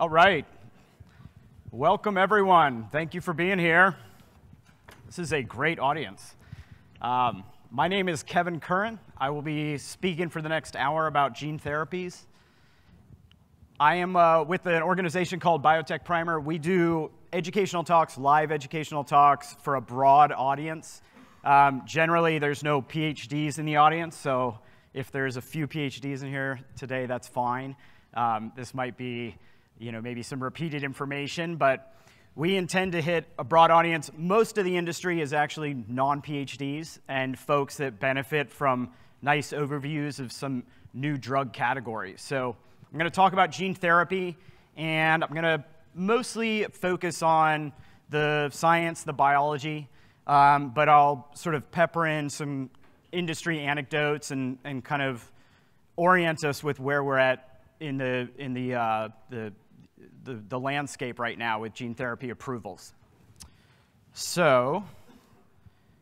All right. Welcome, everyone. Thank you for being here. This is a great audience. Um, my name is Kevin Curran. I will be speaking for the next hour about gene therapies. I am uh, with an organization called Biotech Primer. We do educational talks, live educational talks for a broad audience. Um, generally, there's no PhDs in the audience, so if there's a few PhDs in here today, that's fine. Um, this might be you know, maybe some repeated information, but we intend to hit a broad audience. Most of the industry is actually non-PhDs and folks that benefit from nice overviews of some new drug categories. So I'm going to talk about gene therapy, and I'm going to mostly focus on the science, the biology, um, but I'll sort of pepper in some industry anecdotes and, and kind of orient us with where we're at in the, in the, uh, the the, the landscape right now with gene therapy approvals. So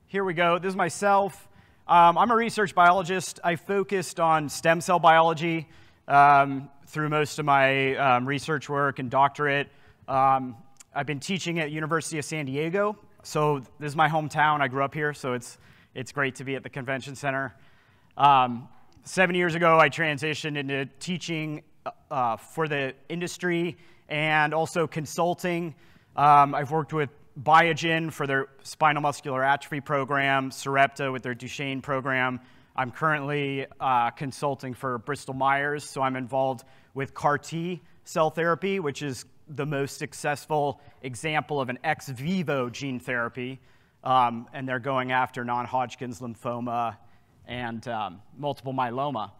here we go. This is myself. Um, I'm a research biologist. I focused on stem cell biology um, through most of my um, research work and doctorate. Um, I've been teaching at University of San Diego. So this is my hometown. I grew up here, so it's, it's great to be at the convention center. Um, seven years ago, I transitioned into teaching uh, for the industry and also consulting. Um, I've worked with Biogen for their spinal muscular atrophy program, Sarepta with their Duchenne program. I'm currently uh, consulting for Bristol Myers, so I'm involved with CAR T cell therapy, which is the most successful example of an ex vivo gene therapy. Um, and they're going after non Hodgkin's lymphoma and um, multiple myeloma.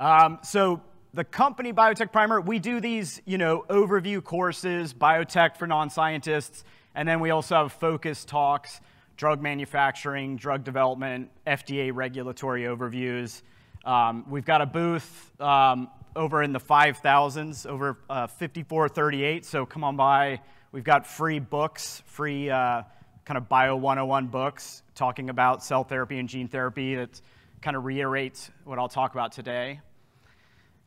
Um, so the company Biotech Primer, we do these, you know, overview courses, biotech for non-scientists, and then we also have focus talks, drug manufacturing, drug development, FDA regulatory overviews. Um, we've got a booth um, over in the 5,000s, over uh, 5438, so come on by. We've got free books, free uh, kind of Bio 101 books talking about cell therapy and gene therapy that kind of reiterates what I'll talk about today.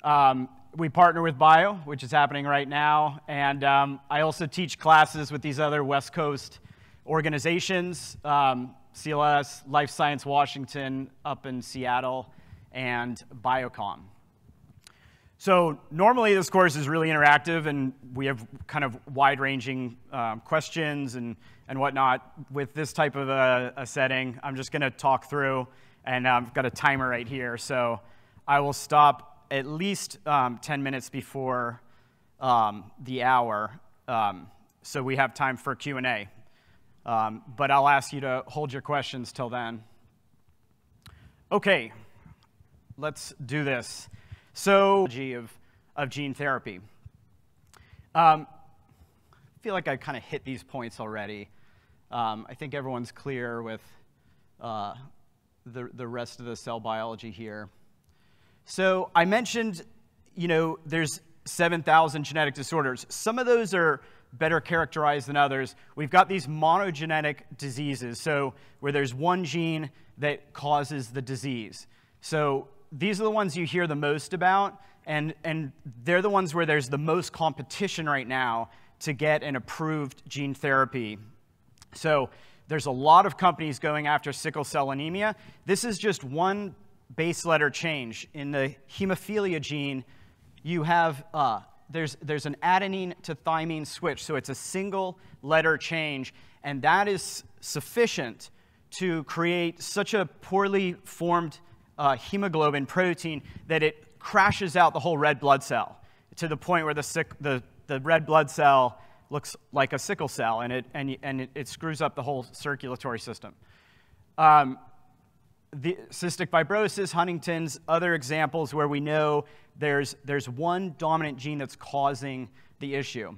Um, we partner with Bio, which is happening right now, and um, I also teach classes with these other West Coast organizations, um, CLS, Life Science Washington up in Seattle, and Biocom. So normally this course is really interactive, and we have kind of wide-ranging um, questions and, and whatnot. With this type of a, a setting, I'm just going to talk through, and I've got a timer right here, so I will stop at least um, 10 minutes before um, the hour, um, so we have time for Q&A. Um, but I'll ask you to hold your questions till then. Okay, let's do this. So, of, of gene therapy. Um, I feel like I kind of hit these points already. I think everyone's clear with uh, the, the rest of the cell biology here. So I mentioned, you know, there's 7,000 genetic disorders. Some of those are better characterized than others. We've got these monogenetic diseases, so where there's one gene that causes the disease. So these are the ones you hear the most about, and, and they're the ones where there's the most competition right now to get an approved gene therapy. So there's a lot of companies going after sickle cell anemia. This is just one base letter change. In the hemophilia gene, you have, uh, there's, there's an adenine to thymine switch, so it's a single letter change, and that is sufficient to create such a poorly formed uh, hemoglobin protein that it crashes out the whole red blood cell to the point where the, sick, the, the red blood cell looks like a sickle cell, and it, and, and it, screws up the whole circulatory system. Um, the cystic fibrosis, Huntington's, other examples where we know there's, there's one dominant gene that's causing the issue.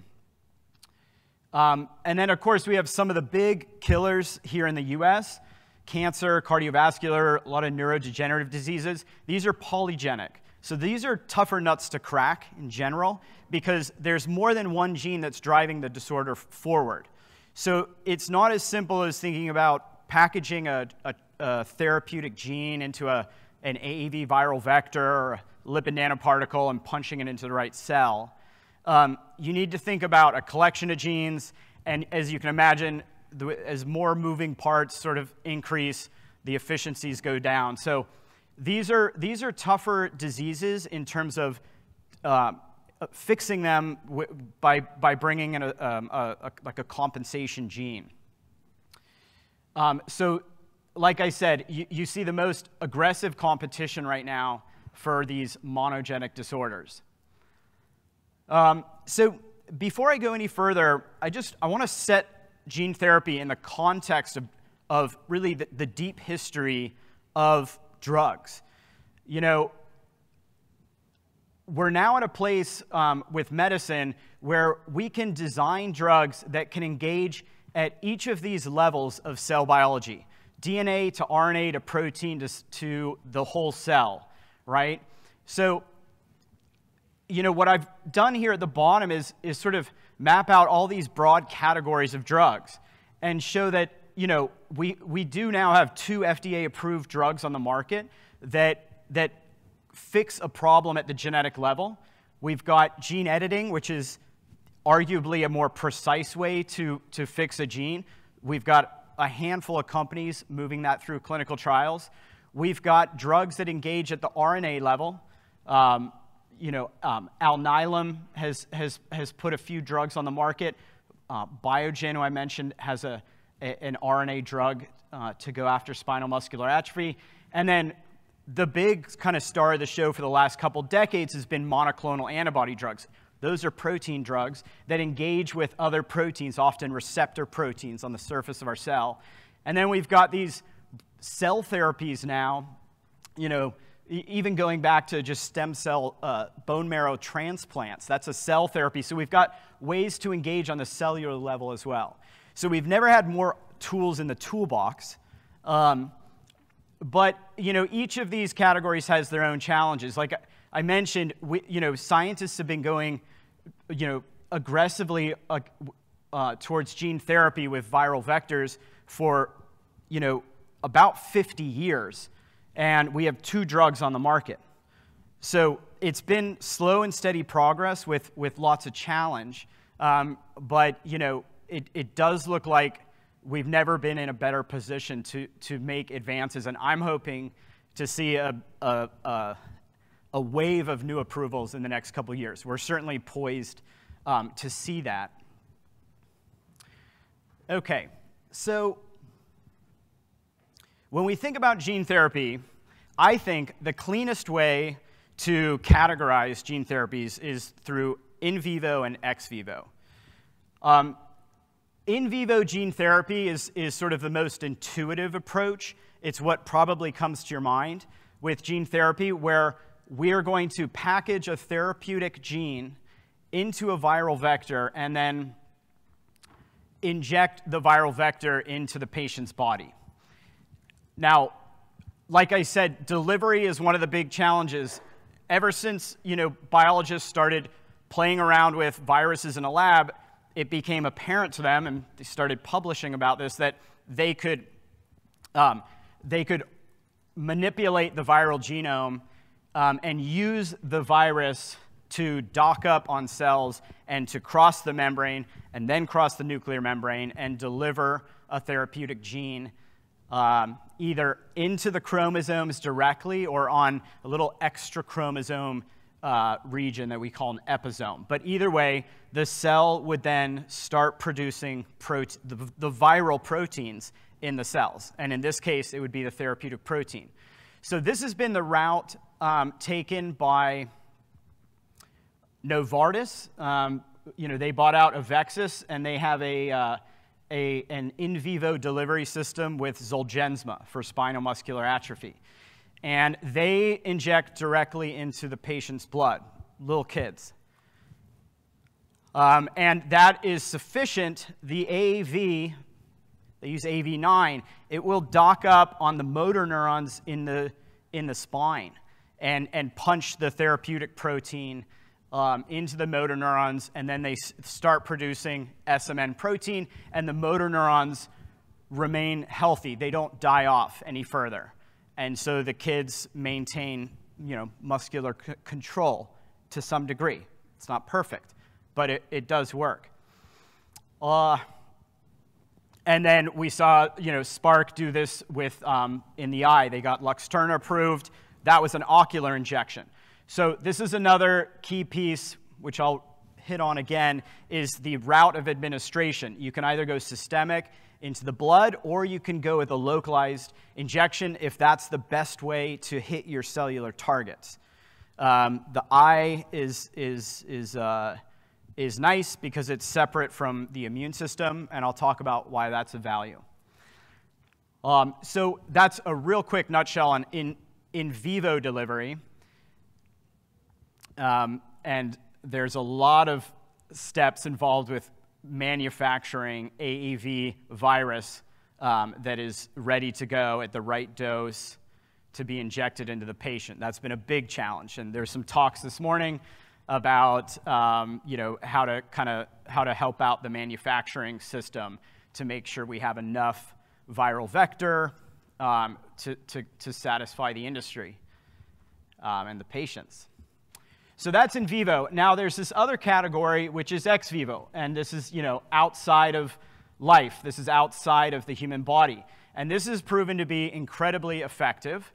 Um, and then, of course, we have some of the big killers here in the US cancer, cardiovascular, a lot of neurodegenerative diseases. These are polygenic. So these are tougher nuts to crack in general because there's more than one gene that's driving the disorder forward. So it's not as simple as thinking about packaging a, a a therapeutic gene into a, an AAV viral vector or lipid nanoparticle and punching it into the right cell. Um, you need to think about a collection of genes, and as you can imagine, the, as more moving parts sort of increase, the efficiencies go down. So these are, these are tougher diseases in terms of uh, fixing them by, by bringing in a, um, a, a, like a compensation gene. Um, so like I said, you, you see the most aggressive competition right now for these monogenic disorders. Um, so before I go any further, I just I want to set gene therapy in the context of, of really the, the deep history of drugs. You know, we're now at a place um, with medicine where we can design drugs that can engage at each of these levels of cell biology DNA to RNA to protein to, to the whole cell, right? So, you know, what I've done here at the bottom is, is sort of map out all these broad categories of drugs and show that, you know, we, we do now have two FDA approved drugs on the market that, that fix a problem at the genetic level. We've got gene editing, which is arguably a more precise way to, to fix a gene. We've got a handful of companies moving that through clinical trials. We've got drugs that engage at the RNA level. Um, you know, um, Alnylam has, has, has put a few drugs on the market. Uh, Biogen, who I mentioned, has a, a an RNA drug uh, to go after spinal muscular atrophy. And then the big kind of star of the show for the last couple decades has been monoclonal antibody drugs. Those are protein drugs that engage with other proteins, often receptor proteins on the surface of our cell. And then we've got these cell therapies now, you know, even going back to just stem cell uh, bone marrow transplants. That's a cell therapy. So we've got ways to engage on the cellular level as well. So we've never had more tools in the toolbox. Um, but you know, each of these categories has their own challenges. Like I mentioned, we, you know, scientists have been going, you know, aggressively uh, uh, towards gene therapy with viral vectors for, you know, about 50 years, and we have two drugs on the market. So it's been slow and steady progress with, with lots of challenge, um, but you know, it, it does look like we've never been in a better position to, to make advances, and I'm hoping to see a, a, a a wave of new approvals in the next couple years. We're certainly poised um, to see that. Okay, so when we think about gene therapy, I think the cleanest way to categorize gene therapies is through in vivo and ex vivo. Um, in vivo gene therapy is, is sort of the most intuitive approach. It's what probably comes to your mind with gene therapy, where we are going to package a therapeutic gene into a viral vector and then inject the viral vector into the patient's body. Now, like I said, delivery is one of the big challenges. Ever since you know, biologists started playing around with viruses in a lab, it became apparent to them, and they started publishing about this, that they could, um, they could manipulate the viral genome um, and use the virus to dock up on cells and to cross the membrane and then cross the nuclear membrane and deliver a therapeutic gene um, either into the chromosomes directly or on a little extra chromosome uh, region that we call an episome. But either way, the cell would then start producing the, the viral proteins in the cells. And in this case, it would be the therapeutic protein. So this has been the route um, taken by Novartis. Um, you know, they bought out Avexis, and they have a, uh, a, an in vivo delivery system with Zolgensma for spinal muscular atrophy. And they inject directly into the patient's blood, little kids. Um, and that is sufficient. The AAV, they use AV9, it will dock up on the motor neurons in the, in the spine and, and punch the therapeutic protein um, into the motor neurons, and then they start producing SMN protein, and the motor neurons remain healthy. They don't die off any further. And so the kids maintain you know, muscular control to some degree. It's not perfect, but it, it does work. Uh, and then we saw, you know, Spark do this with um, in the eye. They got Luxturna approved. That was an ocular injection. So this is another key piece, which I'll hit on again, is the route of administration. You can either go systemic into the blood, or you can go with a localized injection if that's the best way to hit your cellular targets. Um, the eye is, is, is, uh, is nice because it's separate from the immune system, and I'll talk about why that's a value. Um, so that's a real quick nutshell on in, in vivo delivery. Um, and there's a lot of steps involved with manufacturing AAV virus um, that is ready to go at the right dose to be injected into the patient. That's been a big challenge. And there's some talks this morning about um, you know, how to kind of how to help out the manufacturing system to make sure we have enough viral vector um, to, to, to, satisfy the industry um, and the patients. So that's in vivo. Now there's this other category, which is ex vivo, and this is you know outside of life. This is outside of the human body, and this is proven to be incredibly effective.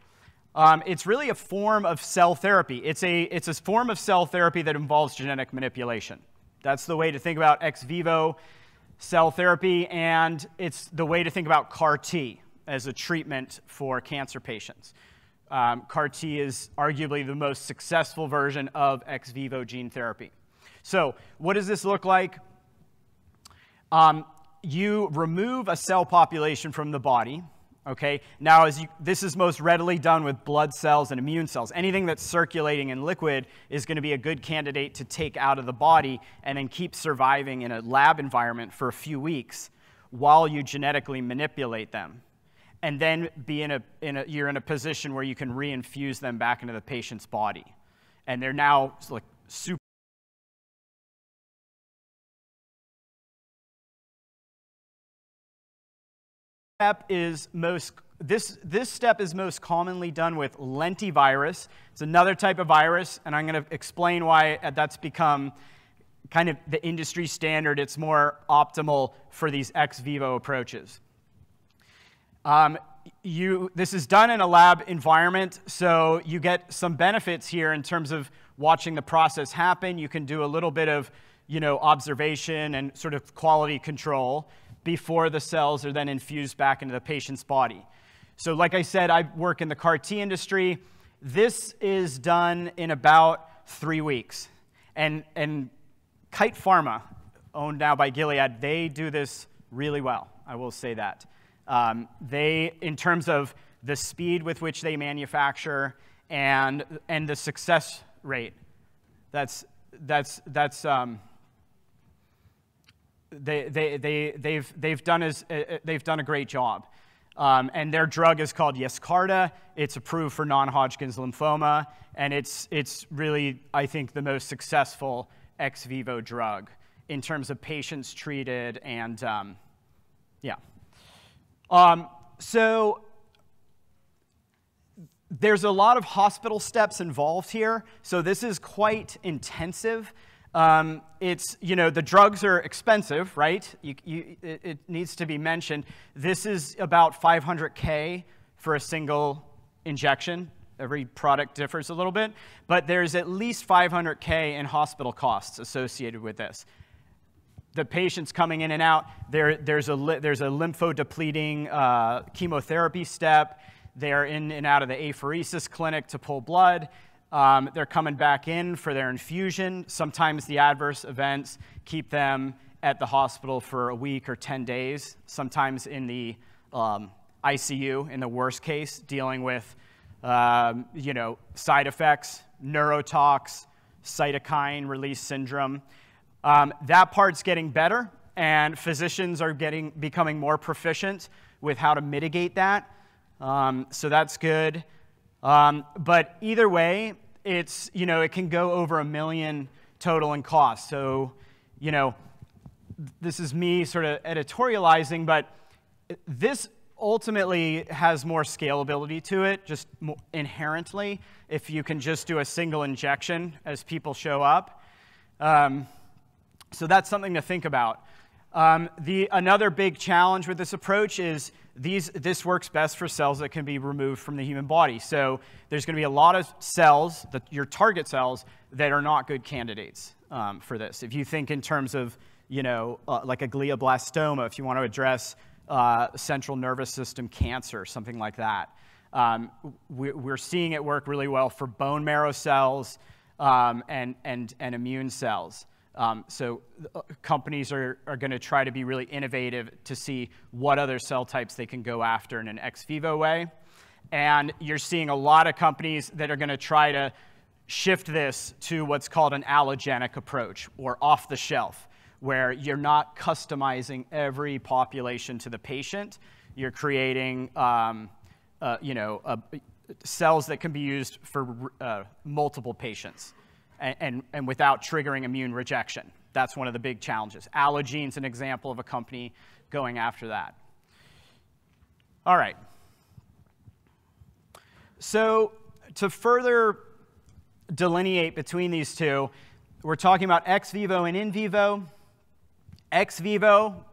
Um, it's really a form of cell therapy. It's a, it's a form of cell therapy that involves genetic manipulation. That's the way to think about ex vivo cell therapy, and it's the way to think about CAR T as a treatment for cancer patients. Um, CAR T is arguably the most successful version of ex vivo gene therapy. So, what does this look like? Um, you remove a cell population from the body. Okay. Now, as you, this is most readily done with blood cells and immune cells. Anything that's circulating in liquid is going to be a good candidate to take out of the body and then keep surviving in a lab environment for a few weeks while you genetically manipulate them and then be in a, in a, you're in a position where you can reinfuse them back into the patient's body. And they're now like super. Step is most this, this step is most commonly done with lentivirus. It's another type of virus, and I'm going to explain why that's become kind of the industry standard. It's more optimal for these ex vivo approaches. Um, you, this is done in a lab environment, so you get some benefits here in terms of watching the process happen. You can do a little bit of you know, observation and sort of quality control before the cells are then infused back into the patient's body. So, like I said, I work in the CAR T industry. This is done in about three weeks. And, and Kite Pharma, owned now by Gilead, they do this really well. I will say that. Um, they, in terms of the speed with which they manufacture and, and the success rate, that's, that's, that's um, they, they, they, they've, they've, done as, uh, uh, they've done a great job. Um, and their drug is called Yescarta. It's approved for non Hodgkin's lymphoma, and it's, it's really, I think, the most successful ex vivo drug in terms of patients treated and, um, yeah. Um, so there's a lot of hospital steps involved here. So this is quite intensive. Um, it's, you know, the drugs are expensive, right? You, you, it, it, needs to be mentioned. This is about 500K for a single injection. Every product differs a little bit, but there's at least 500K in hospital costs associated with this the patients coming in and out, there, there's, a, there's a lymphodepleting uh, chemotherapy step. They're in and out of the apheresis clinic to pull blood. Um, they're coming back in for their infusion. Sometimes the adverse events keep them at the hospital for a week or 10 days, sometimes in the um, ICU, in the worst case, dealing with um, you know, side effects, neurotox, cytokine release syndrome. Um, that part's getting better, and physicians are getting, becoming more proficient with how to mitigate that. Um, so that's good. Um, but either way, it's, you know, it can go over a million total in cost. So, you know, this is me sort of editorializing, but this ultimately has more scalability to it, just inherently, if you can just do a single injection as people show up. Um, so that's something to think about. Um, the, another big challenge with this approach is these, this works best for cells that can be removed from the human body. So there's going to be a lot of cells, the, your target cells, that are not good candidates um, for this. If you think in terms of, you know, uh, like a glioblastoma, if you want to address uh, central nervous system cancer, something like that. Um, we, are seeing it work really well for bone marrow cells um, and, and, and immune cells. Um, so uh, companies are, are going to try to be really innovative to see what other cell types they can go after in an ex vivo way. And you're seeing a lot of companies that are going to try to shift this to what's called an allogenic approach or off the shelf where you're not customizing every population to the patient. You're creating, um, uh, you know, uh, cells that can be used for uh, multiple patients and, and, and without triggering immune rejection. That's one of the big challenges. Allogene's an example of a company going after that. All right. So to further delineate between these two, we're talking about ex vivo and in vivo. Ex vivo,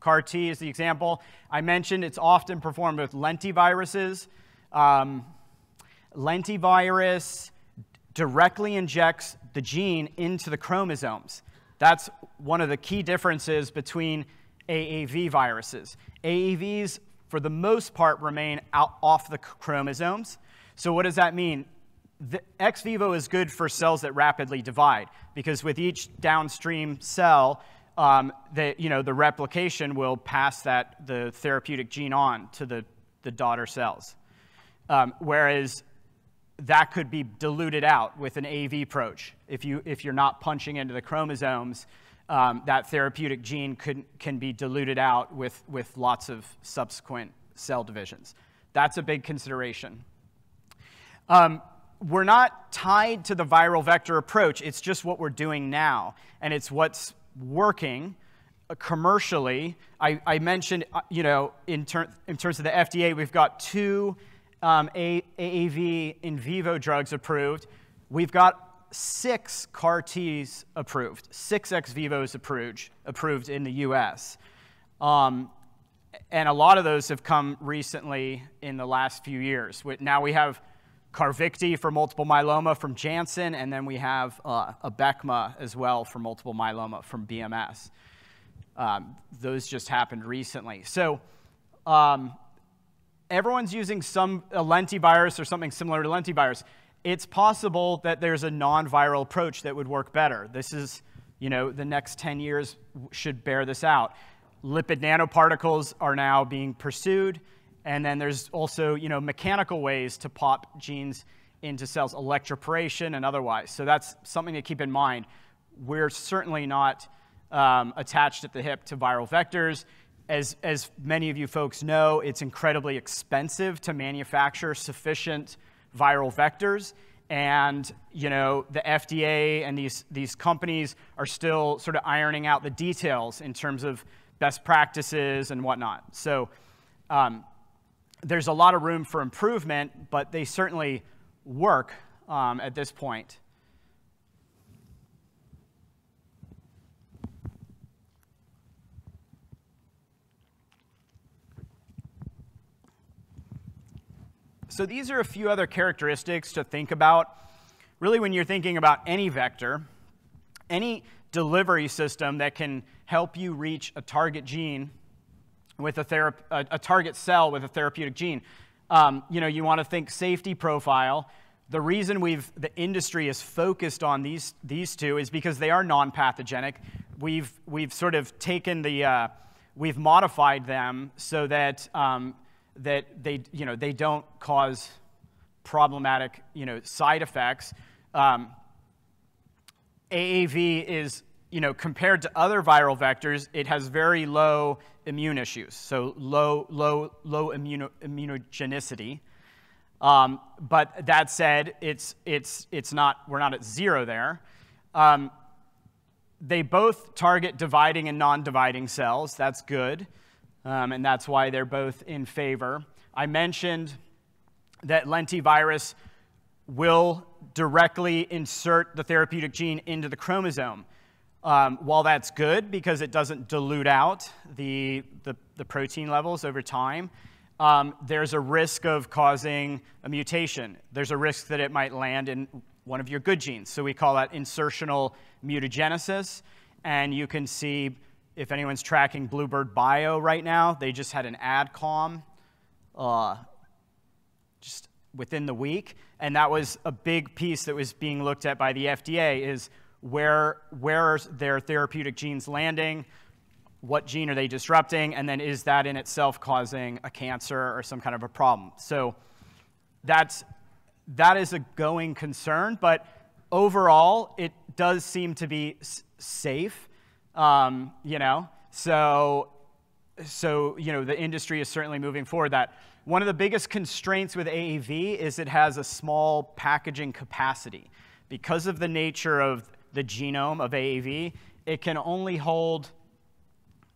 CAR T is the example. I mentioned it's often performed with lentiviruses. Um, lentivirus directly injects the gene into the chromosomes. That's one of the key differences between AAV viruses. AAVs, for the most part, remain out off the chromosomes. So, what does that mean? The ex vivo is good for cells that rapidly divide because with each downstream cell, um, the, you know, the replication will pass that, the therapeutic gene on to the, the daughter cells. Um, whereas that could be diluted out with an AV approach. If, you, if you're not punching into the chromosomes, um, that therapeutic gene could, can be diluted out with, with lots of subsequent cell divisions. That's a big consideration. Um, we're not tied to the viral vector approach, it's just what we're doing now, and it's what's working uh, commercially. I, I mentioned, uh, you know, in, ter- in, terms of the FDA, we've got two um, AAV in vivo drugs approved. We've got six CAR Ts approved, six ex vivos approved, approved in the US. Um, and a lot of those have come recently in the last few years. Now we have Carvykti for multiple myeloma from Janssen, and then we have uh, Abecma as well for multiple myeloma from BMS. Um, those just happened recently. So um, everyone's using some lentivirus or something similar to lentivirus. It's possible that there's a non-viral approach that would work better. This is, you know, the next 10 years should bear this out. Lipid nanoparticles are now being pursued. And then there's also you know, mechanical ways to pop genes into cells, electroporation and otherwise. So that's something to keep in mind. We're certainly not um, attached at the hip to viral vectors. As, as many of you folks know, it's incredibly expensive to manufacture sufficient viral vectors. And you know, the FDA and these, these companies are still sort of ironing out the details in terms of best practices and whatnot. So um, there's a lot of room for improvement, but they certainly work um, at this point. So these are a few other characteristics to think about. Really, when you're thinking about any vector, any delivery system that can help you reach a target gene with a, a, a target cell with a therapeutic gene. Um, you know, you want to think safety profile. The reason we've the industry is focused on these these two is because they are non-pathogenic. We've we've sort of taken the uh, we've modified them so that um, that they you know they don't cause problematic you know side effects. Um, AAV is you know, compared to other viral vectors, it has very low immune issues, so low, low, low immuno, immunogenicity. Um, but that said, it's, it's, it's not, we're not at zero there. Um, they both target dividing and non dividing cells. That's good. Um, and that's why they're both in favor. I mentioned that lentivirus will directly insert the therapeutic gene into the chromosome. Um, while that's good because it doesn't dilute out the, the, the protein levels over time, um, there's a risk of causing a mutation. There's a risk that it might land in one of your good genes. So we call that insertional mutagenesis. And you can see if anyone's tracking Bluebird Bio right now, they just had an AdCom uh, just within the week. And that was a big piece that was being looked at by the FDA is where, where are their therapeutic genes landing? What gene are they disrupting? And then is that in itself causing a cancer or some kind of a problem? So that's, that is a going concern, but overall, it does seem to be safe, um, you know? So, so, you know, the industry is certainly moving forward that. One of the biggest constraints with AAV is it has a small packaging capacity. Because of the nature of the genome of AAV, it can only hold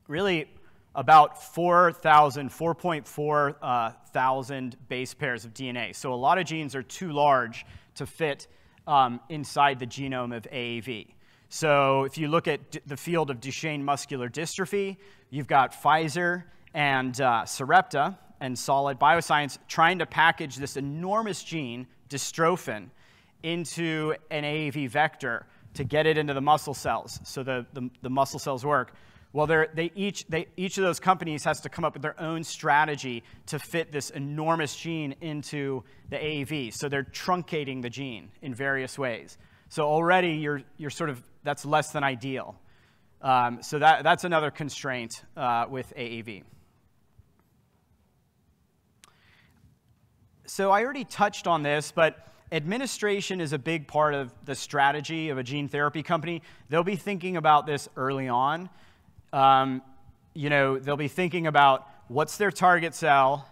really about 4,000, 4.4 uh, thousand base pairs of DNA. So a lot of genes are too large to fit um, inside the genome of AAV. So if you look at the field of Duchenne muscular dystrophy, you've got Pfizer and uh, Sarepta and Solid Bioscience trying to package this enormous gene, dystrophin, into an AAV vector to get it into the muscle cells so the, the, the muscle cells work. Well, they each, they, each of those companies has to come up with their own strategy to fit this enormous gene into the AAV. So they're truncating the gene in various ways. So already you're, you're sort of, that's less than ideal. Um, so that, that's another constraint uh, with AAV. So I already touched on this, but administration is a big part of the strategy of a gene therapy company. They'll be thinking about this early on. Um, you know, they'll be thinking about what's their target cell,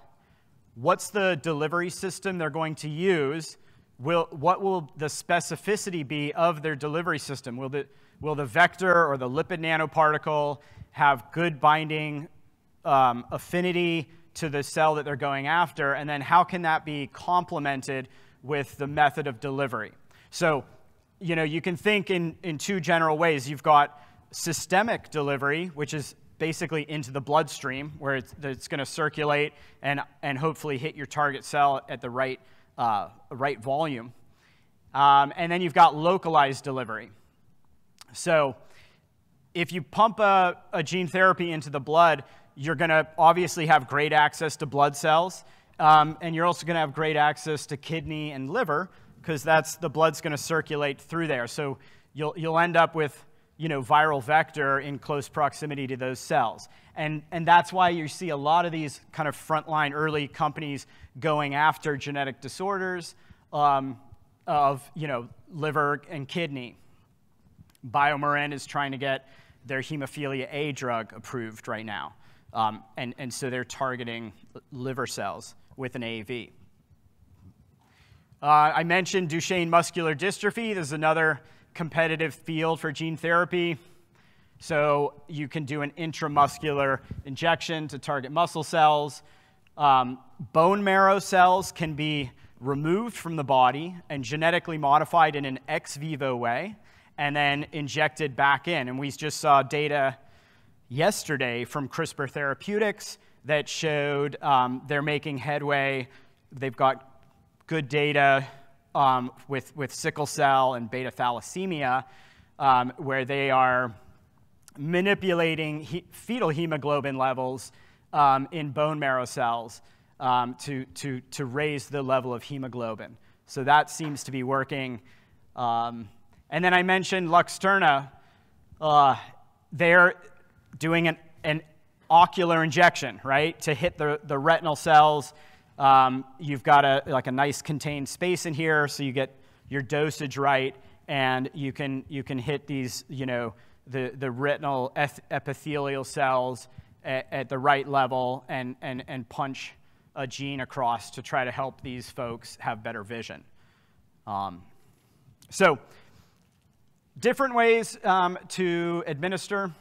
what's the delivery system they're going to use, will, what will the specificity be of their delivery system? Will the, will the vector or the lipid nanoparticle have good binding um, affinity to the cell that they're going after? And then how can that be complemented with the method of delivery. So, you know, you can think in, in two general ways. You've got systemic delivery, which is basically into the bloodstream, where it's, it's going to circulate and, and hopefully hit your target cell at the right, uh, right volume. Um, and then you've got localized delivery. So if you pump a, a gene therapy into the blood, you're going to obviously have great access to blood cells. Um, and you're also going to have great access to kidney and liver because that's the blood's going to circulate through there. So you'll, you'll end up with you know, viral vector in close proximity to those cells. And, and that's why you see a lot of these kind of frontline early companies going after genetic disorders um, of you know, liver and kidney. BioMarin is trying to get their hemophilia A drug approved right now. Um, and, and so they're targeting liver cells with an AAV. Uh, I mentioned Duchenne muscular dystrophy. There's another competitive field for gene therapy. So you can do an intramuscular injection to target muscle cells. Um, bone marrow cells can be removed from the body and genetically modified in an ex vivo way and then injected back in. And we just saw data yesterday from CRISPR Therapeutics that showed um, they're making headway. They've got good data um, with, with sickle cell and beta thalassemia, um, where they are manipulating he fetal hemoglobin levels um, in bone marrow cells um, to, to, to raise the level of hemoglobin. So that seems to be working. Um, and then I mentioned Luxturna. Uh, they're doing an, an ocular injection, right, to hit the, the retinal cells. Um, you've got a, like a nice contained space in here, so you get your dosage right, and you can, you can hit these, you know, the, the retinal epithelial cells at, at the right level and, and, and punch a gene across to try to help these folks have better vision. Um, so, different ways um, to administer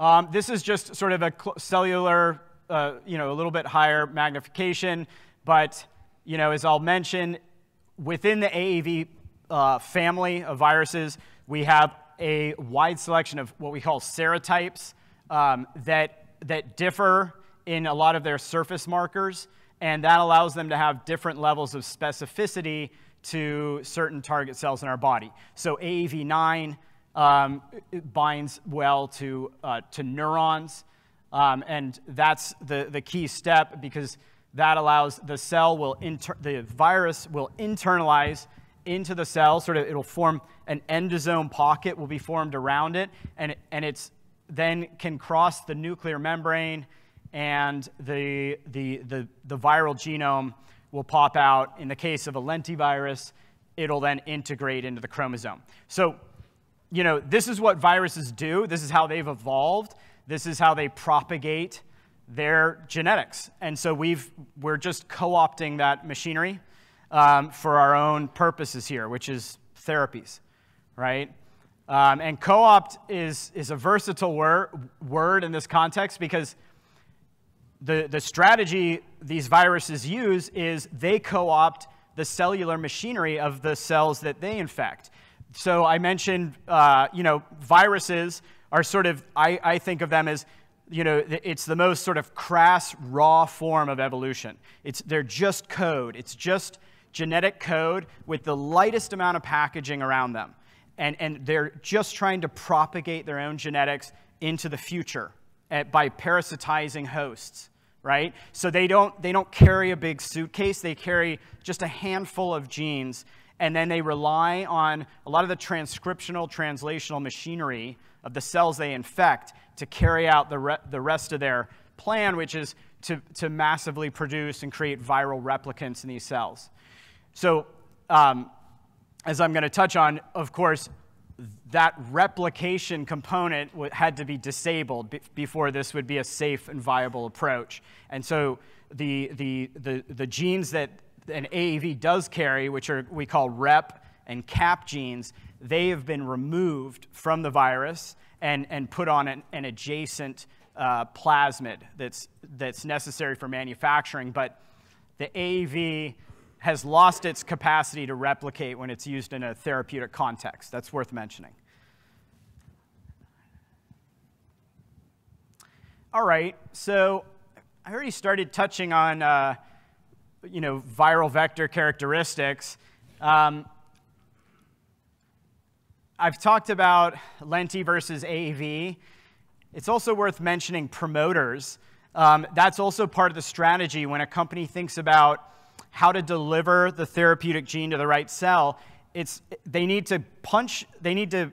Um, this is just sort of a cellular, uh, you know, a little bit higher magnification, but, you know, as I'll mention, within the AAV uh, family of viruses, we have a wide selection of what we call serotypes um, that, that differ in a lot of their surface markers, and that allows them to have different levels of specificity to certain target cells in our body. So AAV9 um, binds well to, uh, to neurons. Um, and that's the, the key step because that allows the cell will, inter- the virus will internalize into the cell, sort of it'll form an endosome pocket will be formed around it, and, and it's then can cross the nuclear membrane and the, the, the, the viral genome will pop out. In the case of a lentivirus, it'll then integrate into the chromosome. So you know, this is what viruses do. This is how they've evolved. This is how they propagate their genetics. And so we've, we're just co opting that machinery um, for our own purposes here, which is therapies, right? Um, and co opt is, is a versatile wor- word in this context because the, the strategy these viruses use is they co opt the cellular machinery of the cells that they infect. So I mentioned, uh, you know, viruses are sort of, I, I think of them as, you know, it's the most sort of crass, raw form of evolution. It's, they're just code. It's just genetic code with the lightest amount of packaging around them. And, and they're just trying to propagate their own genetics into the future at, by parasitizing hosts, right? So they don't, they don't carry a big suitcase. They carry just a handful of genes and then they rely on a lot of the transcriptional, translational machinery of the cells they infect to carry out the, re- the rest of their plan, which is to, to massively produce and create viral replicants in these cells. So, um, as I'm going to touch on, of course, that replication component had to be disabled before this would be a safe and viable approach. And so the, the, the, the genes that an AAV does carry, which are we call rep and cap genes, they have been removed from the virus and, and put on an, an adjacent uh, plasmid that's, that's necessary for manufacturing. But the AAV has lost its capacity to replicate when it's used in a therapeutic context. That's worth mentioning. All right, so I already started touching on uh, you know, viral vector characteristics. Um, I've talked about Lenti versus AAV. It's also worth mentioning promoters. Um, that's also part of the strategy when a company thinks about how to deliver the therapeutic gene to the right cell. It's, they need to punch, they need to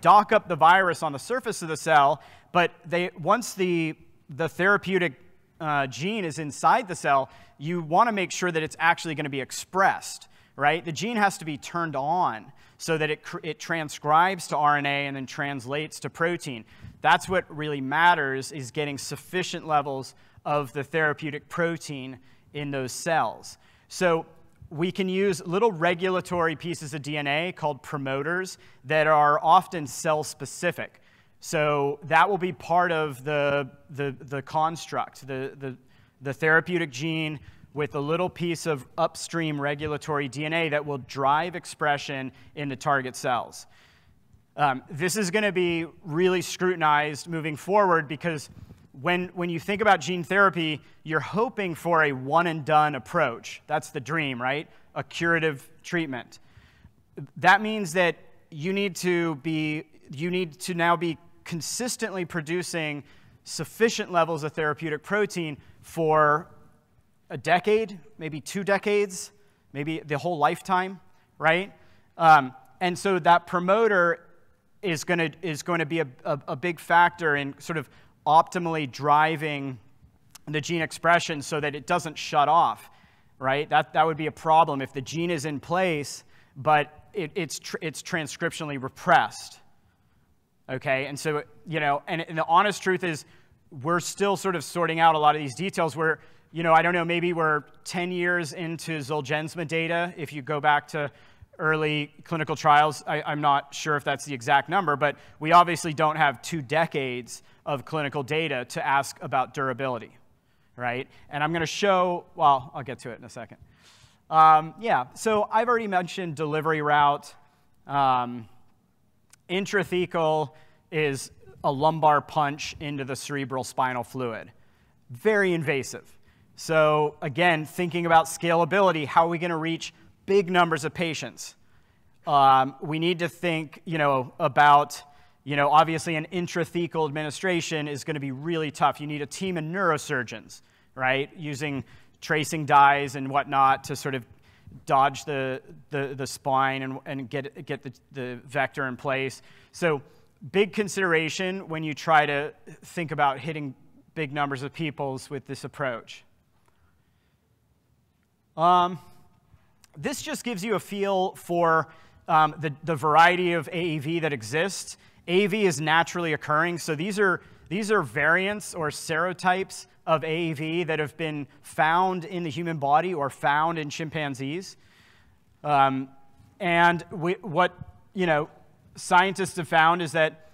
dock up the virus on the surface of the cell, but they, once the, the therapeutic uh, gene is inside the cell, you want to make sure that it's actually going to be expressed, right? The gene has to be turned on so that it, it transcribes to RNA and then translates to protein. That's what really matters is getting sufficient levels of the therapeutic protein in those cells. So we can use little regulatory pieces of DNA called promoters that are often cell specific. So that will be part of the, the, the construct, the, the, the therapeutic gene with a little piece of upstream regulatory DNA that will drive expression in the target cells. Um, this is going to be really scrutinized moving forward because when, when you think about gene therapy, you're hoping for a one and done approach. That's the dream, right? A curative treatment. That means that you need to be you need to now be consistently producing sufficient levels of therapeutic protein for a decade, maybe two decades, maybe the whole lifetime, right? Um, and so that promoter is going to is going to be a, a, a, big factor in sort of optimally driving the gene expression so that it doesn't shut off, right? That, that would be a problem if the gene is in place, but it, it's, tr- it's transcriptionally repressed, okay? And so, you know, and, and, the honest truth is we're still sort of sorting out a lot of these details where, you know, I don't know, maybe we're 10 years into Zolgensma data if you go back to early clinical trials. I, am not sure if that's the exact number, but we obviously don't have two decades of clinical data to ask about durability, right? And I'm going to show, well, I'll get to it in a second. Um, yeah, so I've already mentioned delivery route. Um, intrathecal is a lumbar punch into the cerebral spinal fluid. Very invasive. So again, thinking about scalability, how are we going to reach big numbers of patients? Um, we need to think, you know, about, you know, obviously an intrathecal administration is going to be really tough. You need a team of neurosurgeons, right, using tracing dyes and whatnot to sort of dodge the, the, the spine and, and get, get the, the vector in place. So big consideration when you try to think about hitting big numbers of peoples with this approach. Um, this just gives you a feel for um, the, the variety of AAV that exists. AAV is naturally occurring, so these are, these are variants or serotypes of AAV that have been found in the human body or found in chimpanzees. Um, and we, what you know, scientists have found is that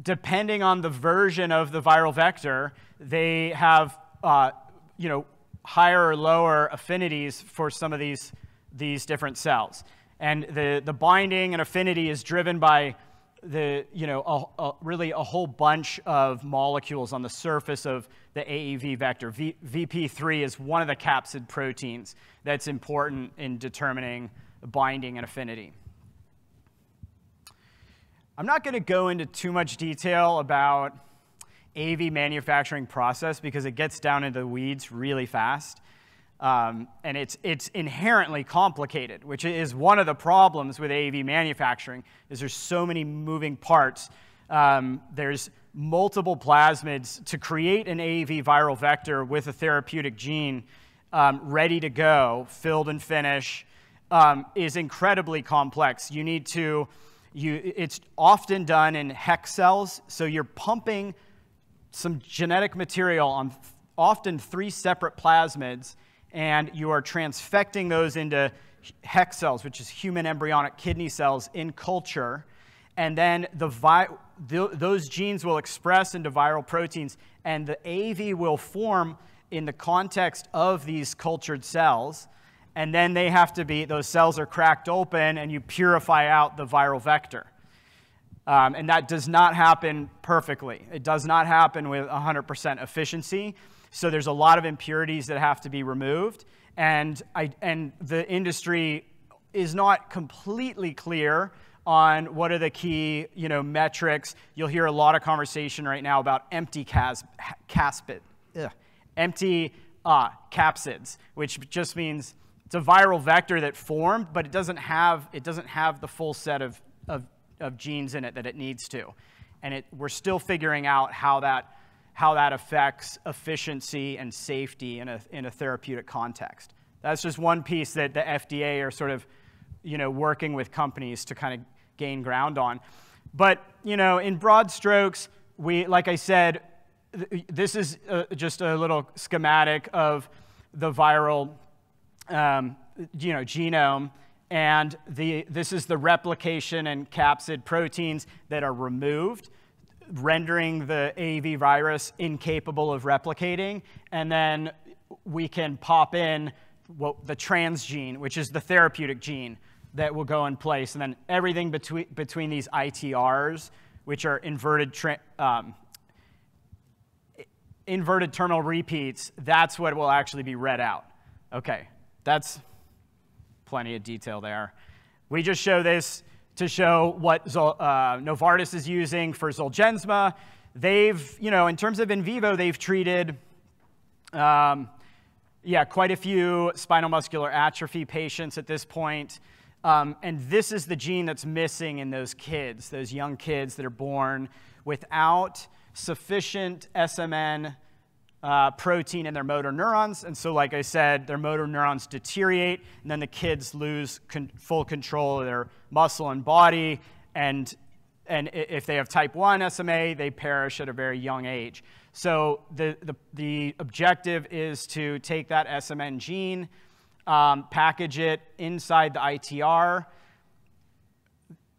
depending on the version of the viral vector, they have uh, you know, higher or lower affinities for some of these, these different cells. And the, the binding and affinity is driven by the, you know, a, a, really a whole bunch of molecules on the surface of the AAV vector. V, VP3 is one of the capsid proteins that's important in determining binding and affinity. I'm not going to go into too much detail about AV manufacturing process because it gets down into the weeds really fast. Um, and it's, it's inherently complicated, which is one of the problems with AAV manufacturing, is there's so many moving parts. Um, there's multiple plasmids to create an AAV viral vector with a therapeutic gene um, ready to go, filled and finish, um, is incredibly complex. You need to, you, it's often done in hex cells, so you're pumping some genetic material on often three separate plasmids, and you are transfecting those into hex cells, which is human embryonic kidney cells, in culture. And then the vi- th- those genes will express into viral proteins, and the AAV will form in the context of these cultured cells. And then they have to be, those cells are cracked open, and you purify out the viral vector. Um, and that does not happen perfectly. It does not happen with 100% efficiency. So there's a lot of impurities that have to be removed. And, I, and the industry is not completely clear on what are the key you know, metrics. You'll hear a lot of conversation right now about empty cas- caspid, ugh, empty uh, capsids, which just means it's a viral vector that formed, but it doesn't have, it doesn't have the full set of, of of genes in it that it needs to. And it, we're still figuring out how that, how that affects efficiency and safety in a, in a therapeutic context. That's just one piece that the FDA are sort of you know, working with companies to kind of gain ground on. But you know, in broad strokes, we, like I said, th this is uh, just a little schematic of the viral um, you know, genome and the, this is the replication and capsid proteins that are removed, rendering the AAV virus incapable of replicating. And then we can pop in what, the transgene, which is the therapeutic gene that will go in place. And then everything between, between these ITRs, which are inverted, um, inverted terminal repeats, that's what will actually be read out. Okay, that's plenty of detail there. We just show this to show what Zol, uh, Novartis is using for Zolgensma. They've, you know, in terms of in vivo, they've treated, um, yeah, quite a few spinal muscular atrophy patients at this point. Um, and this is the gene that's missing in those kids, those young kids that are born without sufficient SMN uh, protein in their motor neurons. And so, like I said, their motor neurons deteriorate, and then the kids lose con full control of their muscle and body. And, and if they have type 1 SMA, they perish at a very young age. So, the, the, the objective is to take that SMN gene, um, package it inside the ITR.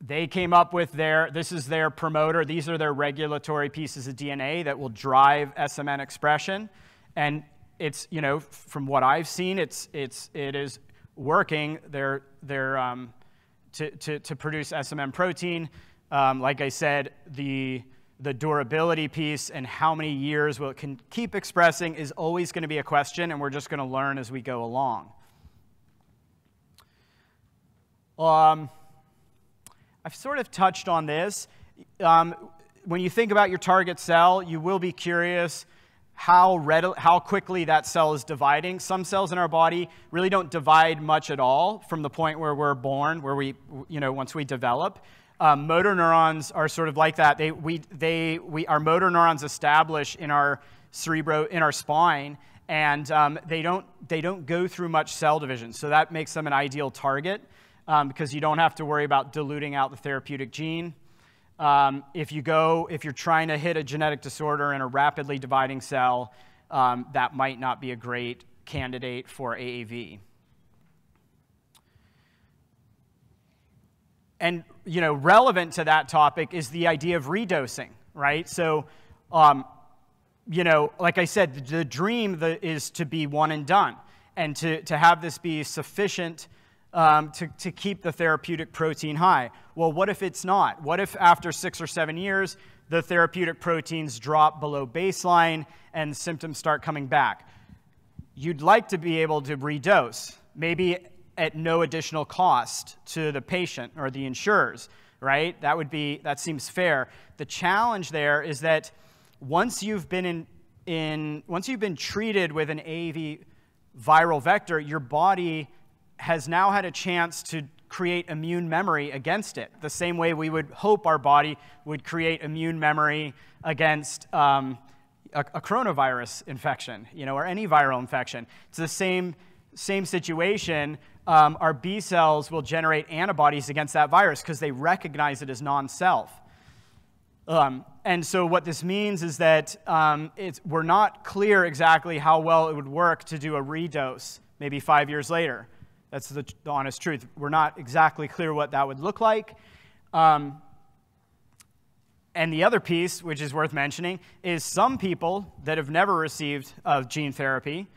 They came up with their, this is their promoter, these are their regulatory pieces of DNA that will drive SMN expression. And it's, you know, from what I've seen, it's, it's, it is working. They're, they're, um, to, to, to produce SMN protein. Um, like I said, the, the durability piece and how many years will it can keep expressing is always going to be a question, and we're just going to learn as we go along. Um, I've sort of touched on this. Um, when you think about your target cell, you will be curious how, how quickly that cell is dividing. Some cells in our body really don't divide much at all from the point where we're born, where we, you know, once we develop. Um, motor neurons are sort of like that. They, we, they, we, our motor neurons establish in our cerebro, in our spine, and um, they, don't, they don't go through much cell division. So that makes them an ideal target um, because you don't have to worry about diluting out the therapeutic gene. Um, if you go, if you're trying to hit a genetic disorder in a rapidly dividing cell, um, that might not be a great candidate for AAV. And you know, relevant to that topic is the idea of redosing, right? So, um, you know, like I said, the dream is to be one and done, and to, to have this be sufficient um, to, to keep the therapeutic protein high. Well, what if it's not? What if after six or seven years, the therapeutic proteins drop below baseline and symptoms start coming back? You'd like to be able to redose, maybe at no additional cost to the patient or the insurers, right? That would be, that seems fair. The challenge there is that once you've been in, in once you've been treated with an AAV viral vector, your body has now had a chance to create immune memory against it, the same way we would hope our body would create immune memory against um, a, a, coronavirus infection, you know, or any viral infection. It's the same, same situation. Um, our B cells will generate antibodies against that virus because they recognize it as non-self. Um, and so what this means is that um, we're not clear exactly how well it would work to do a redose maybe five years later. That's the, the honest truth. We're not exactly clear what that would look like. Um, and the other piece, which is worth mentioning, is some people that have never received uh, gene therapy,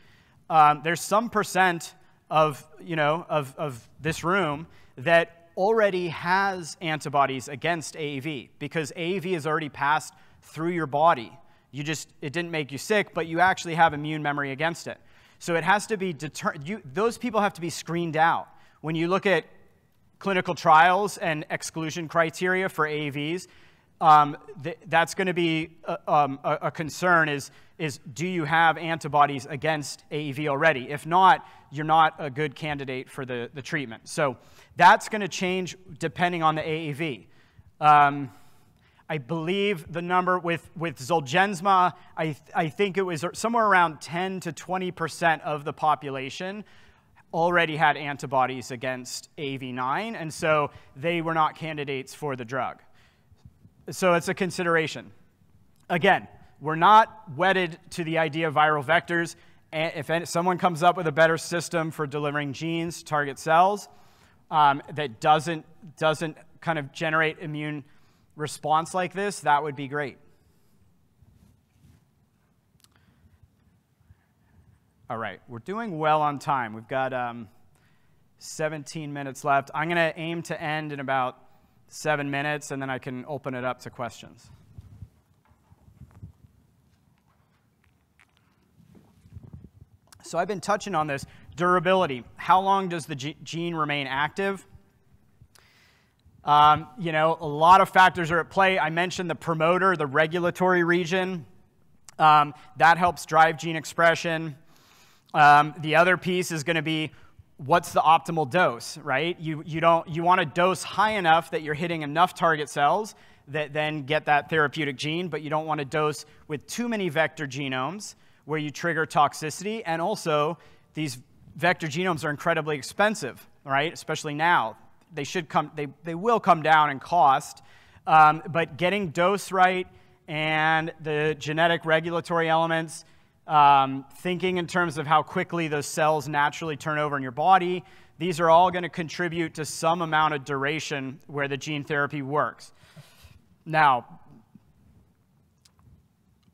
um, there's some percent of, you know, of, of this room that already has antibodies against AAV because AAV has already passed through your body. You just, it didn't make you sick, but you actually have immune memory against it. So it has to be deter- those people have to be screened out. When you look at clinical trials and exclusion criteria for AAVs, um, th- that's going to be a, um, a, a, concern is, is do you have antibodies against AAV already? If not, you're not a good candidate for the, the treatment. So that's going to change depending on the AAV. Um, I believe the number with, with Zolgensma, I, I think it was somewhere around 10 to 20% of the population already had antibodies against AV9, and so they were not candidates for the drug. So it's a consideration. Again, we're not wedded to the idea of viral vectors. And if someone comes up with a better system for delivering genes to target cells um, that doesn't, doesn't kind of generate immune response like this, that would be great. All right, we're doing well on time. We've got um, 17 minutes left. I'm going to aim to end in about seven minutes, and then I can open it up to questions. So I've been touching on this durability. How long does the gene remain active? Um, you know, a lot of factors are at play. I mentioned the promoter, the regulatory region. Um, that helps drive gene expression. Um, the other piece is going to be what's the optimal dose, right? You, you, don't, you want to dose high enough that you're hitting enough target cells that then get that therapeutic gene, but you don't want to dose with too many vector genomes where you trigger toxicity. And also, these vector genomes are incredibly expensive, right? Especially now they should come, they, they will come down in cost, um, but getting dose right and the genetic regulatory elements, um, thinking in terms of how quickly those cells naturally turn over in your body. These are all going to contribute to some amount of duration where the gene therapy works. Now,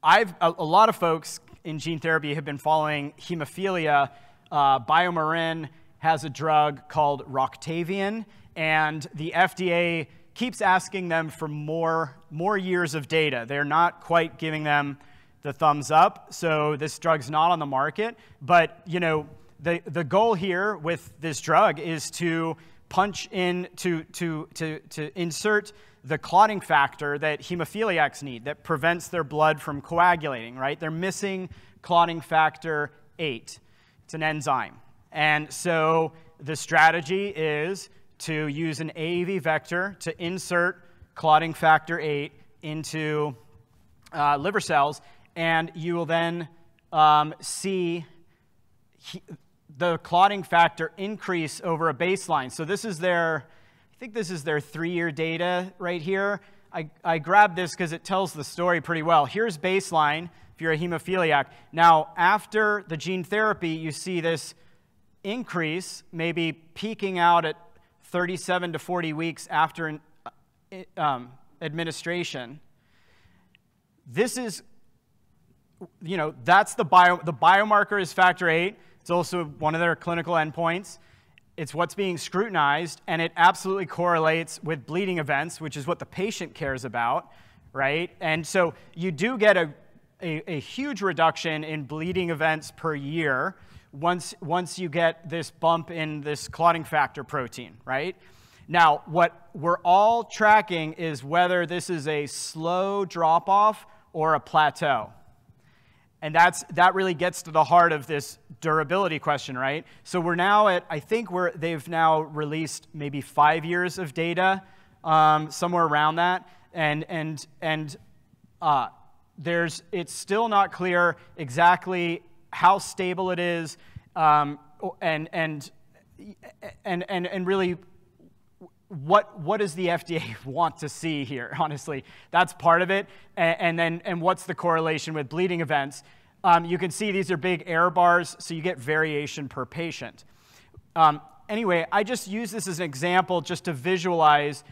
I've, a, a lot of folks in gene therapy have been following hemophilia. Uh, BioMarin has a drug called Roctavian, and the FDA keeps asking them for more, more years of data. They're not quite giving them the thumbs up, so this drug's not on the market. But, you know, the, the goal here with this drug is to punch in, to, to, to, to insert the clotting factor that hemophiliacs need that prevents their blood from coagulating, right? They're missing clotting factor 8. It's an enzyme. And so the strategy is to use an AAV vector to insert clotting factor 8 into uh, liver cells, and you will then um, see he, the clotting factor increase over a baseline. So this is their, I think this is their three-year data right here. I, I grabbed this because it tells the story pretty well. Here's baseline if you're a hemophiliac. Now, after the gene therapy, you see this increase, maybe peaking out at 37 to 40 weeks after uh, um, administration. This is, you know, that's the bio, the biomarker is factor eight. It's also one of their clinical endpoints. It's what's being scrutinized, and it absolutely correlates with bleeding events, which is what the patient cares about, right? And so you do get a, a, a huge reduction in bleeding events per year once, once you get this bump in this clotting factor protein, right? Now, what we're all tracking is whether this is a slow drop off or a plateau. And that's, that really gets to the heart of this durability question, right? So we're now at, I think we're, they've now released maybe five years of data, um, somewhere around that. And, and, and uh, there's, it's still not clear exactly how stable it is, um, and, and, and, and, and really what, what does the FDA want to see here, honestly? That's part of it. And, and then and what's the correlation with bleeding events? Um, you can see these are big error bars, so you get variation per patient. Um, anyway, I just use this as an example just to visualize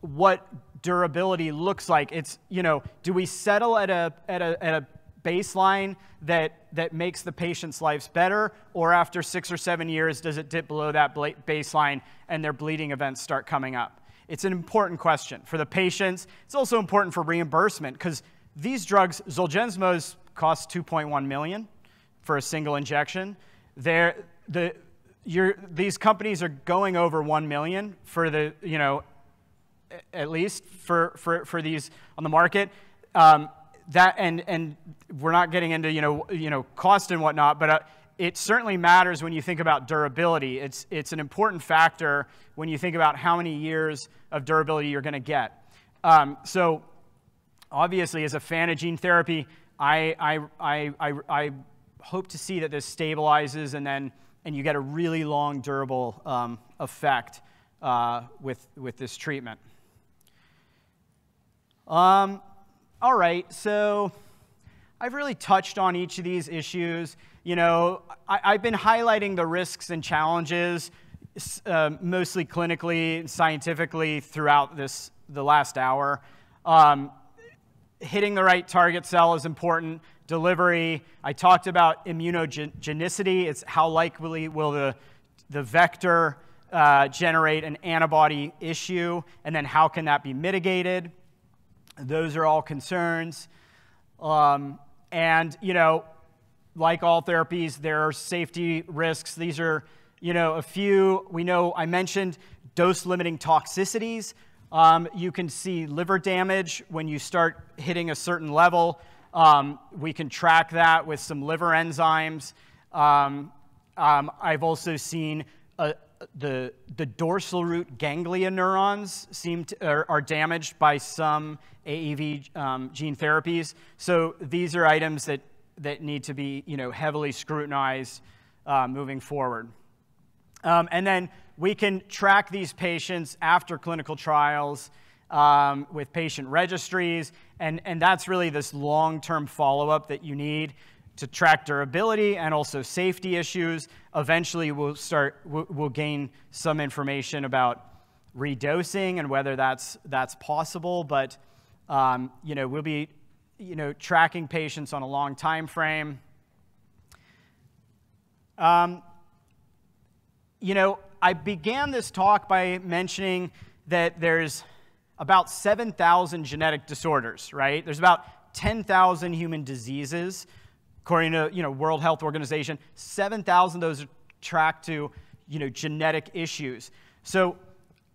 what durability looks like. It's, you know, do we settle at a, at a, at a baseline that, that makes the patient's lives better, or after six or seven years, does it dip below that baseline and their bleeding events start coming up? It's an important question for the patients. It's also important for reimbursement because these drugs, Zolgensma's cost 2.1 million for a single injection. They're, the, these companies are going over 1 million for the, you know, at least for, for, for these on the market. Um, that and and we're not getting into you know you know cost and whatnot, but uh, it certainly matters when you think about durability. It's it's an important factor when you think about how many years of durability you're going to get. Um, so obviously, as a fan of gene therapy, I I I I, hope to see that this stabilizes and then and you get a really long durable um, effect uh, with with this treatment. Um, all right, so I've really touched on each of these issues. You know, I, have been highlighting the risks and challenges, uh, mostly clinically, and scientifically, throughout this the last hour. Um, hitting the right target cell is important. Delivery. I talked about immunogenicity. It's how likely will the the vector uh, generate an antibody issue, and then how can that be mitigated? Those are all concerns. Um, and, you know, like all therapies, there are safety risks. These are, you know, a few. We know I mentioned dose limiting toxicities. Um, you can see liver damage when you start hitting a certain level. Um, we can track that with some liver enzymes. Um, um I've also seen a, the, the dorsal root ganglia neurons seem to, are, are damaged by some AAV um, gene therapies. So these are items that, that need to be you know, heavily scrutinized uh, moving forward. Um, and then we can track these patients after clinical trials um, with patient registries, and, and that's really this long-term follow-up that you need. to track durability and also safety issues. Eventually, we'll start, we'll gain some information about redosing and whether that's, that's possible. But, um, you know, we'll be, you know, tracking patients on a long time frame. Um, you know, I began this talk by mentioning that there's about 7,000 genetic disorders, right? There's about 10,000 human diseases, according to you know World Health Organization. 7,000 of those are tracked to you know genetic issues. So,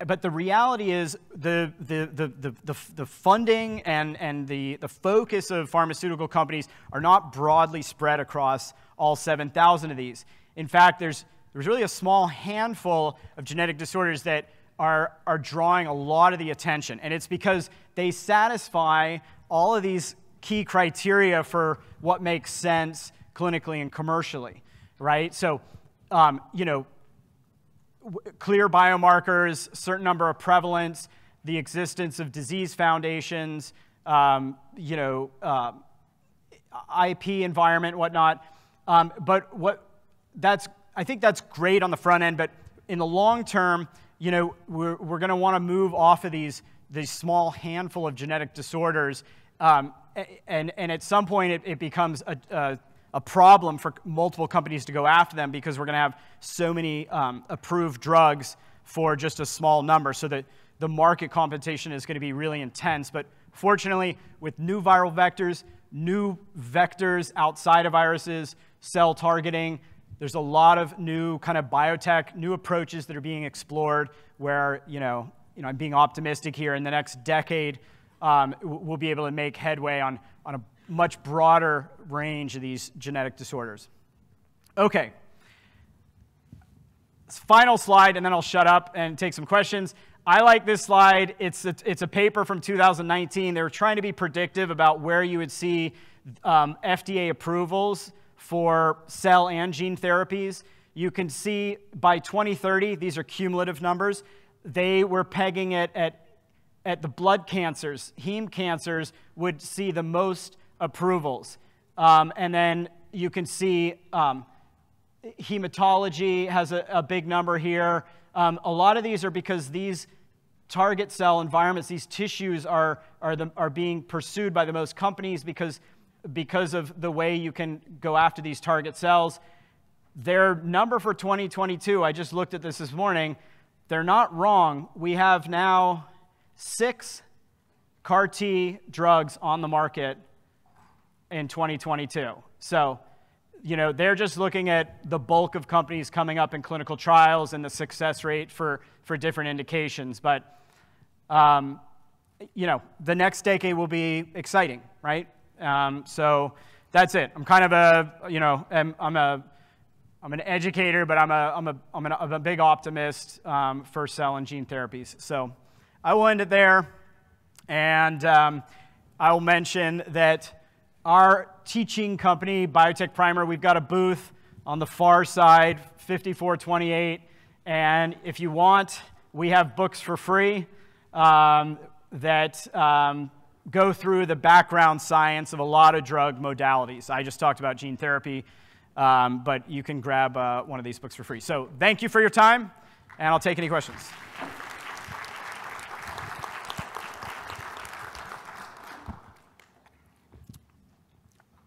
but the reality is the the the the, the, funding and and the the focus of pharmaceutical companies are not broadly spread across all 7,000 of these. In fact, there's there's really a small handful of genetic disorders that are, are drawing a lot of the attention. And it's because they satisfy all of these key criteria for what makes sense clinically and commercially, right? So, um, you know, clear biomarkers, certain number of prevalence, the existence of disease foundations, um, you know, uh, IP environment, whatnot. Um, but what that's, I think that's great on the front end, but in the long term, you know, we're, we're going to want to move off of these, these small handful of genetic disorders. Um, and, and at some point, it, it becomes a, a, a, problem for multiple companies to go after them because we're going to have so many um, approved drugs for just a small number. So that the market competition is going to be really intense. But fortunately, with new viral vectors, new vectors outside of viruses, cell targeting, there's a lot of new kind of biotech, new approaches that are being explored where, you know, you know I'm being optimistic here. In the next decade, um, we'll be able to make headway on, much broader range of these genetic disorders. Okay. Final slide, and then I'll shut up and take some questions. I like this slide. It's a, it's a paper from 2019. They were trying to be predictive about where you would see um, FDA approvals for cell and gene therapies. You can see by 2030, these are cumulative numbers, they were pegging it at, at the blood cancers. Heme cancers would see the most approvals. Um, and then you can see um, hematology has a, a, big number here. Um, a lot of these are because these target cell environments, these tissues are, are, the, are being pursued by the most companies because because of the way you can go after these target cells. Their number for 2022, I just looked at this this morning, they're not wrong. We have now six CAR T drugs on the market in 2022. So, you know, they're just looking at the bulk of companies coming up in clinical trials and the success rate for, for different indications. But, um, you know, the next decade will be exciting, right? Um, so that's it. I'm kind of a, you know, I'm, I'm a, I'm an educator, but I'm a, I'm a, I'm, an, I'm a big optimist um, for cell and gene therapies. So I will end it there. And um, I will mention that our teaching company, Biotech Primer, we've got a booth on the far side, 5428. And if you want, we have books for free um, that um, go through the background science of a lot of drug modalities. I just talked about gene therapy, um, but you can grab uh, one of these books for free. So thank you for your time, and I'll take any questions.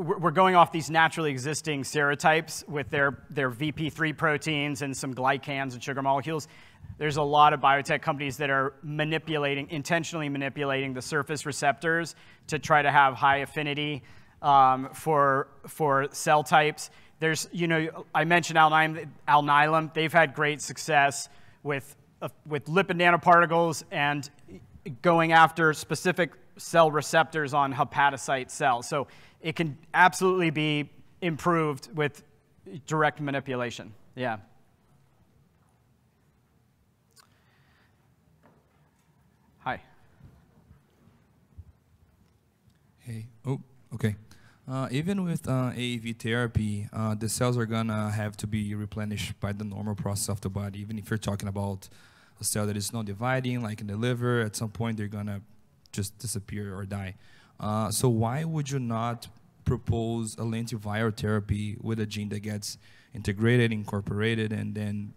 we're going off these naturally existing serotypes with their, their VP3 proteins and some glycans and sugar molecules. There's a lot of biotech companies that are manipulating, intentionally manipulating the surface receptors to try to have high affinity um, for, for cell types. There's, you know, I mentioned Alnylam. They've had great success with, uh, with lipid nanoparticles and going after specific cell receptors on hepatocyte cells. So it can absolutely be improved with direct manipulation. Yeah. Hi. Hey. Oh, okay. Uh, even with uh, AAV therapy, uh, the cells are gonna have to be replenished by the normal process of the body. Even if you're talking about a cell that is not dividing, like in the liver, at some point they're gonna just disappear or die. Uh, so why would you not propose a lentiviral therapy with a gene that gets integrated, incorporated, and then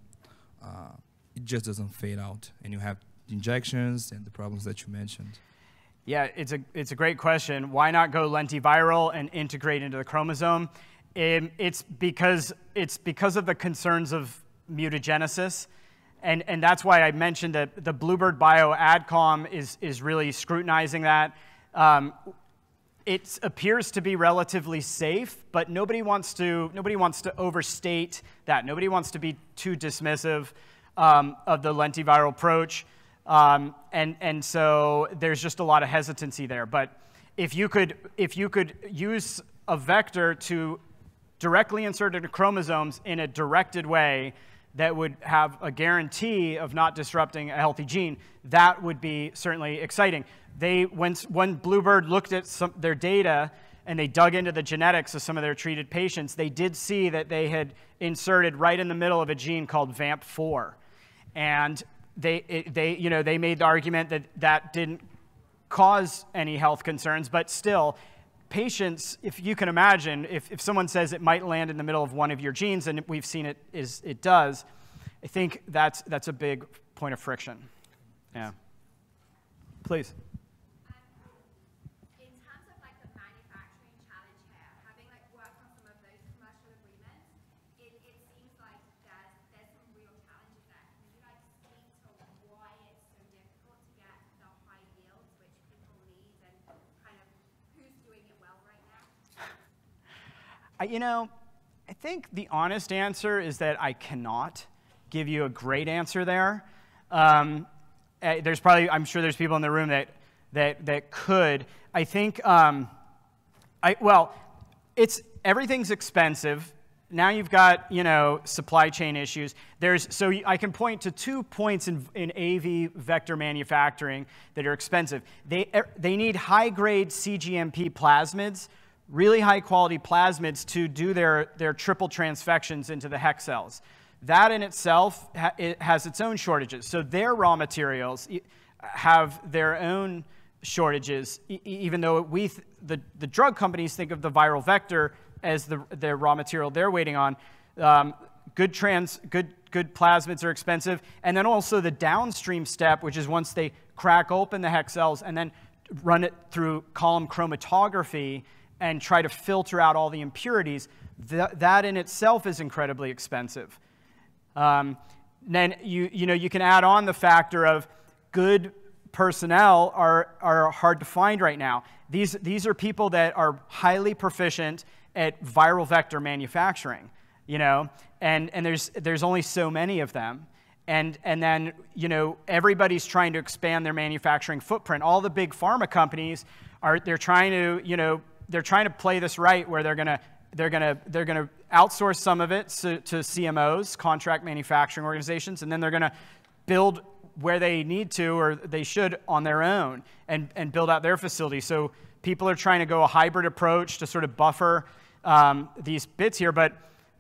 uh, it just doesn't fade out, and you have injections and the problems that you mentioned? Yeah, it's a, it's a great question. Why not go lentiviral and integrate into the chromosome? Um, it's, because, it's because of the concerns of mutagenesis. And, and that's why I mentioned that the Bluebird Bio AdCom is, is really scrutinizing that. Um, it appears to be relatively safe, but nobody wants to, nobody wants to overstate that. Nobody wants to be too dismissive um, of the lentiviral approach. Um, and, and so there's just a lot of hesitancy there. But if you could, if you could use a vector to directly insert into chromosomes in a directed way that would have a guarantee of not disrupting a healthy gene, that would be certainly exciting. They, when, when Bluebird looked at some, their data and they dug into the genetics of some of their treated patients, they did see that they had inserted right in the middle of a gene called VAMP4. And they, it, they, you know, they made the argument that that didn't cause any health concerns, but still, patients, if you can imagine, if, if someone says it might land in the middle of one of your genes, and we've seen it is it does, I think that's, that's a big point of friction. Yeah. Please. You know, I think the honest answer is that I cannot give you a great answer there. Um, eh, there's probably, I'm sure there's people in the room that, that, that could. I think, um, I, well, it's, everything's expensive. Now you've got, you know, supply chain issues. There's, so I can point to two points in, in AV vector manufacturing that are expensive. They, er, they need high-grade CGMP plasmids, really high quality plasmids to do their, their triple transfections into the hex cells. That in itself ha it has its own shortages. So their raw materials have their own shortages, e even though we the, the drug companies think of the viral vector as the, their raw material they're waiting on. Um, good trans, good, good plasmids are expensive. And then also the downstream step, which is once they crack open the hex cells and then run it through column chromatography, and try to filter out all the impurities, th that in itself is incredibly expensive. Um, then you, you, know, you can add on the factor of good personnel are, are hard to find right now. These, these are people that are highly proficient at viral vector manufacturing, you know, and, and there's, there's only so many of them. And, and then, you know, everybody's trying to expand their manufacturing footprint. All the big pharma companies are, they're trying to, you know, they're trying to play this right where they're going to they're going to they're going to outsource some of it to, to CMOs, contract manufacturing organizations, and then they're going to build where they need to or they should on their own and, and build out their facility. So people are trying to go a hybrid approach to sort of buffer um, these bits here, but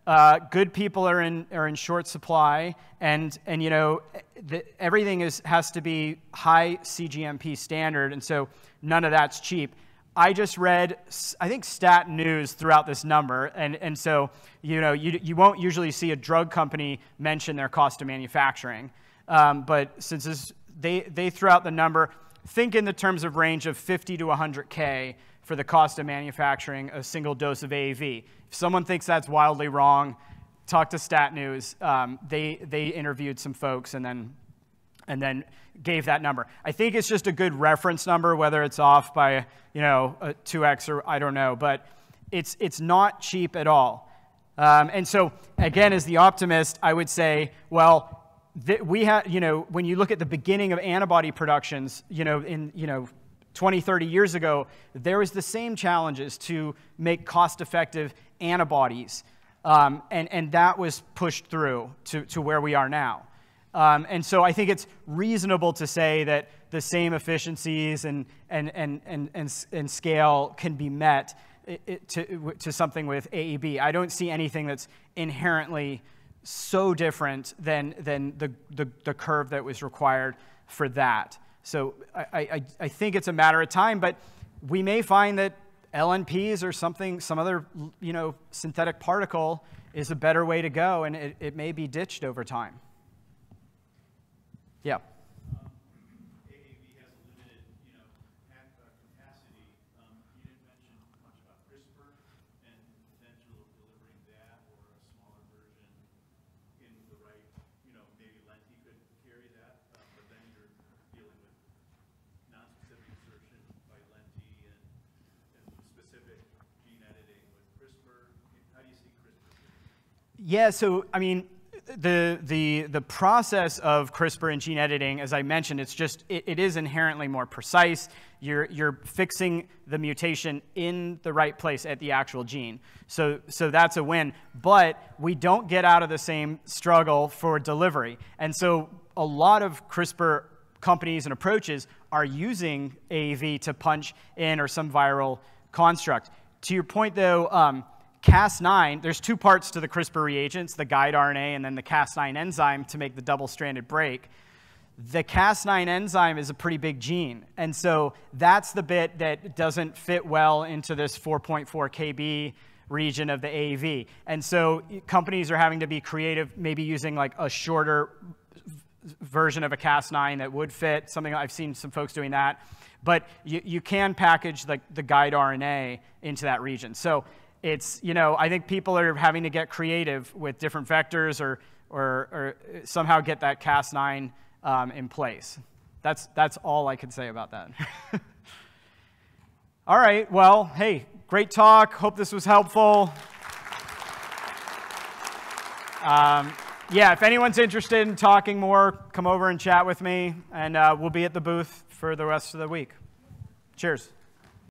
uh, good people are in, are in short supply, and, and you know, the, everything is, has to be high CGMP standard, and so none of that's cheap. I just read, I think, stat news throughout this number. And, and so, you know, you, you won't usually see a drug company mention their cost of manufacturing. Um, but since this, they, they threw out the number, think in the terms of range of 50 to 100K for the cost of manufacturing a single dose of AAV. If someone thinks that's wildly wrong, talk to Stat News. Um, they, they interviewed some folks and then, and then gave that number. I think it's just a good reference number, whether it's off by you know a 2x or I don't know, but it's it's not cheap at all. Um, and so again, as the optimist, I would say, well, we have you know when you look at the beginning of antibody productions, you know in you know 20, 30 years ago, there was the same challenges to make cost-effective antibodies, um, and and that was pushed through to to where we are now. Um, and so I think it's reasonable to say that the same efficiencies and, and, and, and, and, and scale can be met to, to something with AEB. I don't see anything that's inherently so different than, than the, the, the curve that was required for that. So I, I, I think it's a matter of time, but we may find that LNPs or something, some other you know, synthetic particle is a better way to go, and it, it may be ditched over time. Yeah. Yeah, so I mean, the, the, the process of CRISPR and gene editing, as I mentioned, it's just, it, it is inherently more precise. You're, you're fixing the mutation in the right place at the actual gene. So, so that's a win. But we don't get out of the same struggle for delivery. And so a lot of CRISPR companies and approaches are using AAV to punch in or some viral construct. To your point, though, um, Cas9, there's two parts to the CRISPR reagents, the guide RNA and then the Cas9 enzyme to make the double-stranded break. The Cas9 enzyme is a pretty big gene, and so that's the bit that doesn't fit well into this 4.4 kb region of the AAV. And so companies are having to be creative, maybe using like a shorter version of a Cas9 that would fit, something I've seen some folks doing that. But you, you can package like the guide RNA into that region. So it's, you know, I think people are having to get creative with different vectors or, or, or somehow get that Cas9 um, in place. That's, that's all I could say about that. all right, well, hey, great talk. Hope this was helpful. Um, yeah, if anyone's interested in talking more, come over and chat with me, and uh, we'll be at the booth for the rest of the week. Cheers.